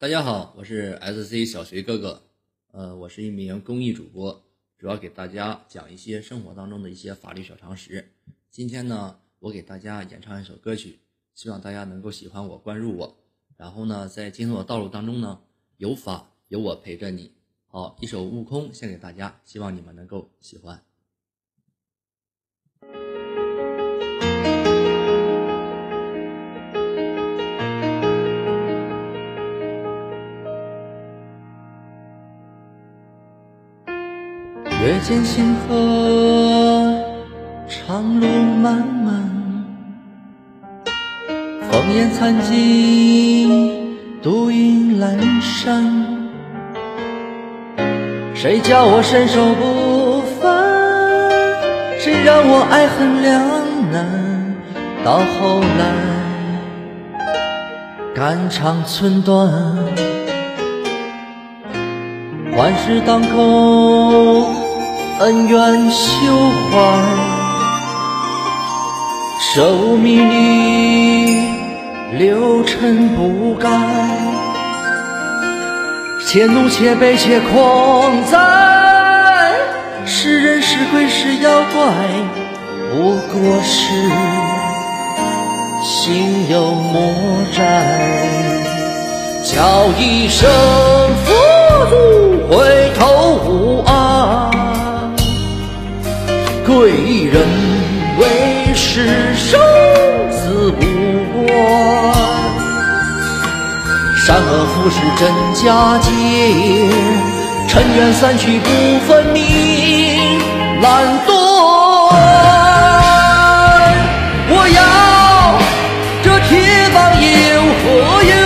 大家好，我是 SC 小学哥哥，呃，我是一名公益主播，主要给大家讲一些生活当中的一些法律小常识。今天呢，我给大家演唱一首歌曲，希望大家能够喜欢我，关注我。然后呢，在今后的道路当中呢，有法有我陪着你。好，一首《悟空》献给大家，希望你们能够喜欢。月见星河，长路漫漫，烽烟残尽，独影阑珊。谁叫我身手不凡？谁让我爱恨两难？到后来，肝肠寸断，万事当空。恩怨休怀，舍吾迷离，六尘不改。且怒且悲且狂哉！是人是鬼是妖怪，不过是心有魔债。叫一声佛祖，贵人为师生死无关善恶浮世真假界尘缘散去不分明难断我要这铁棒有何用？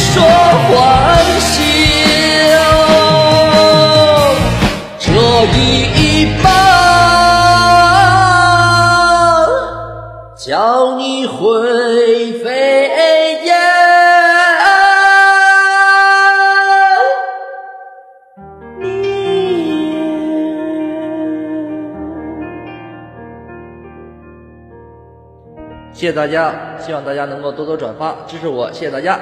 说欢笑，这一棒叫你灰飞烟谢谢大家，希望大家能够多多转发支持我，谢谢大家。